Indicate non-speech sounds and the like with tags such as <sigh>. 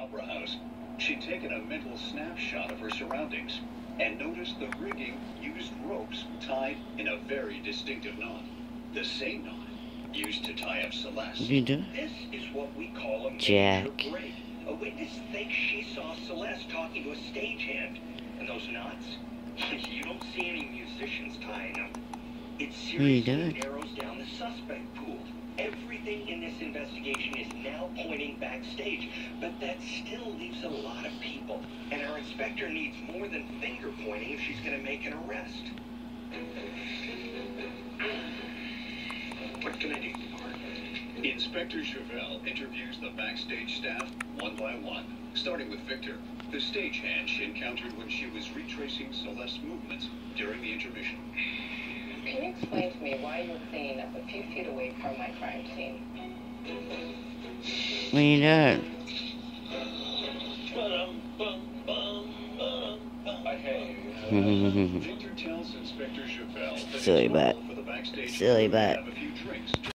Opera House. She'd taken a mental snapshot of her surroundings and noticed the rigging used ropes tied in a very distinctive knot. The same knot used to tie up Celeste. You do? This is what we call a Jack. break. A witness thinks she saw Celeste talking to a stagehand. And those knots, <laughs> you don't see any musicians tying them. It seriously narrows down the suspect pool. Everything in this investigation is now pointing backstage, but that still leaves a lot of people. And our inspector needs more than finger pointing if she's going to make an arrest. What can I do? Inspector Chevelle interviews the backstage staff one by one, starting with Victor, the stagehand she encountered when she was retracing Celeste's movements during the intermission. Can you explain to me why you're cleaning up a few feet away from my crime scene? What you doing? Victor tells that Silly it's bat. the backstage Silly crew